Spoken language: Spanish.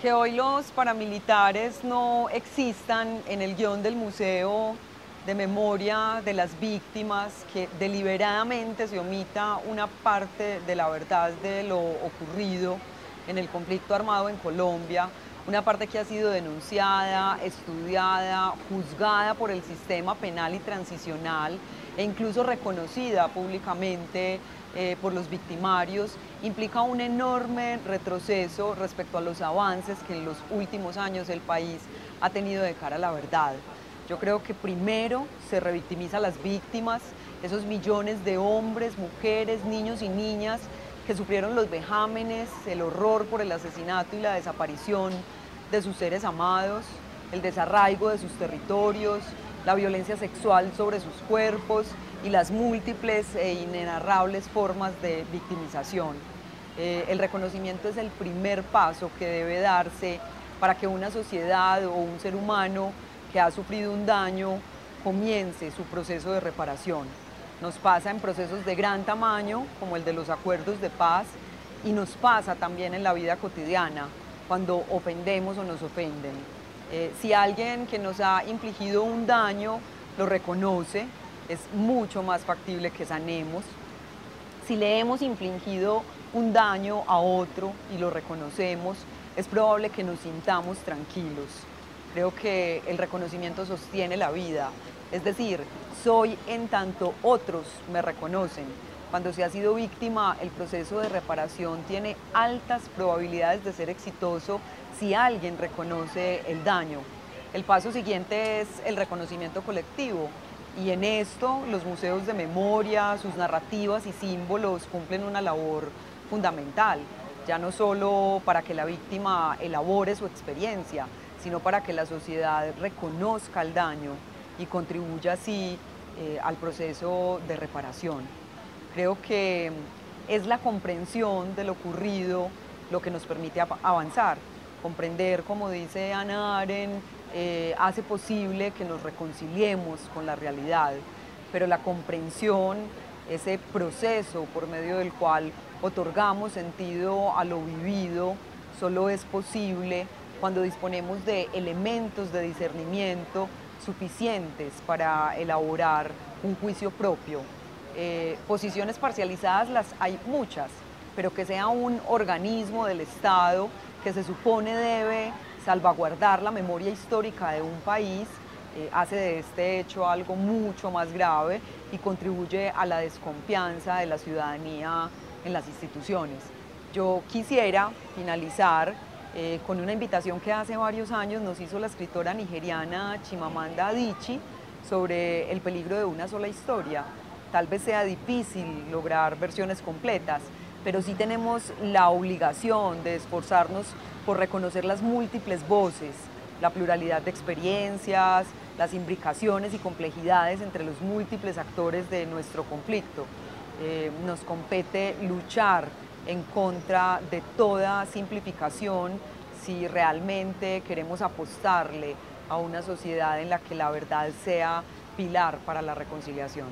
Que hoy los paramilitares no existan en el guion del museo de memoria de las víctimas, que deliberadamente se omita una parte de la verdad de lo ocurrido en el conflicto armado en Colombia, una parte que ha sido denunciada, estudiada, juzgada por el sistema penal y transicional e incluso reconocida públicamente eh, por los victimarios, implica un enorme retroceso respecto a los avances que en los últimos años el país ha tenido de cara a la verdad. Yo creo que primero se revictimiza a las víctimas, esos millones de hombres, mujeres, niños y niñas que sufrieron los vejámenes, el horror por el asesinato y la desaparición de sus seres amados, el desarraigo de sus territorios, la violencia sexual sobre sus cuerpos y las múltiples e inenarrables formas de victimización. Eh, el reconocimiento es el primer paso que debe darse para que una sociedad o un ser humano que ha sufrido un daño comience su proceso de reparación. Nos pasa en procesos de gran tamaño, como el de los acuerdos de paz, y nos pasa también en la vida cotidiana, cuando ofendemos o nos ofenden. Eh, si alguien que nos ha infligido un daño lo reconoce, es mucho más factible que sanemos. Si le hemos infligido un daño a otro y lo reconocemos, es probable que nos sintamos tranquilos. Creo que el reconocimiento sostiene la vida es decir, soy en tanto otros me reconocen. Cuando se ha sido víctima, el proceso de reparación tiene altas probabilidades de ser exitoso si alguien reconoce el daño. El paso siguiente es el reconocimiento colectivo y en esto los museos de memoria, sus narrativas y símbolos cumplen una labor fundamental, ya no solo para que la víctima elabore su experiencia, sino para que la sociedad reconozca el daño y contribuya así eh, al proceso de reparación. Creo que es la comprensión de lo ocurrido lo que nos permite avanzar. Comprender, como dice Ana Aren, eh, hace posible que nos reconciliemos con la realidad, pero la comprensión, ese proceso por medio del cual otorgamos sentido a lo vivido, solo es posible cuando disponemos de elementos de discernimiento suficientes para elaborar un juicio propio. Eh, posiciones parcializadas las hay muchas, pero que sea un organismo del Estado que se supone debe salvaguardar la memoria histórica de un país, eh, hace de este hecho algo mucho más grave y contribuye a la desconfianza de la ciudadanía en las instituciones. Yo quisiera finalizar eh, con una invitación que hace varios años nos hizo la escritora nigeriana Chimamanda Adichie sobre el peligro de una sola historia. Tal vez sea difícil lograr versiones completas, pero sí tenemos la obligación de esforzarnos por reconocer las múltiples voces, la pluralidad de experiencias, las imbricaciones y complejidades entre los múltiples actores de nuestro conflicto. Eh, nos compete luchar en contra de toda simplificación si realmente queremos apostarle a una sociedad en la que la verdad sea pilar para la reconciliación.